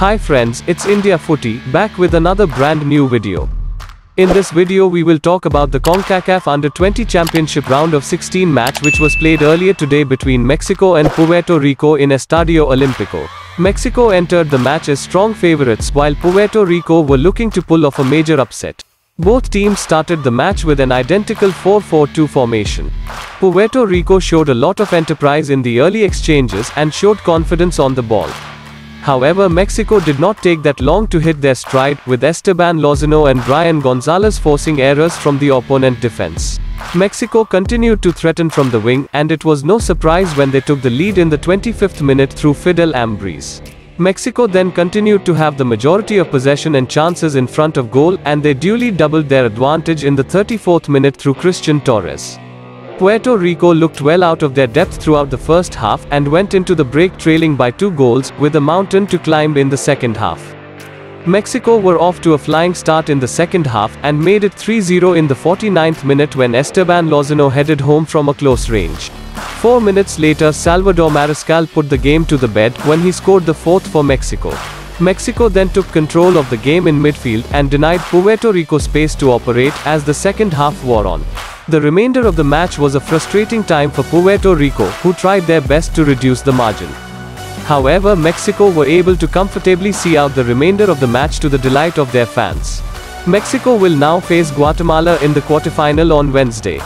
Hi friends, it's India Footy, back with another brand new video. In this video we will talk about the CONCACAF Under-20 Championship Round of 16 match which was played earlier today between Mexico and Puerto Rico in Estadio Olimpico. Mexico entered the match as strong favorites while Puerto Rico were looking to pull off a major upset. Both teams started the match with an identical 4-4-2 formation. Puerto Rico showed a lot of enterprise in the early exchanges and showed confidence on the ball. However Mexico did not take that long to hit their stride, with Esteban Lozano and Brian Gonzalez forcing errors from the opponent defense. Mexico continued to threaten from the wing, and it was no surprise when they took the lead in the 25th minute through Fidel Ambriz. Mexico then continued to have the majority of possession and chances in front of goal, and they duly doubled their advantage in the 34th minute through Christian Torres. Puerto Rico looked well out of their depth throughout the first half and went into the break trailing by two goals, with a mountain to climb in the second half. Mexico were off to a flying start in the second half and made it 3-0 in the 49th minute when Esteban Lozano headed home from a close range. Four minutes later Salvador Mariscal put the game to the bed when he scored the fourth for Mexico. Mexico then took control of the game in midfield and denied Puerto Rico space to operate as the second half wore on. The remainder of the match was a frustrating time for Puerto Rico, who tried their best to reduce the margin. However, Mexico were able to comfortably see out the remainder of the match to the delight of their fans. Mexico will now face Guatemala in the quarterfinal on Wednesday.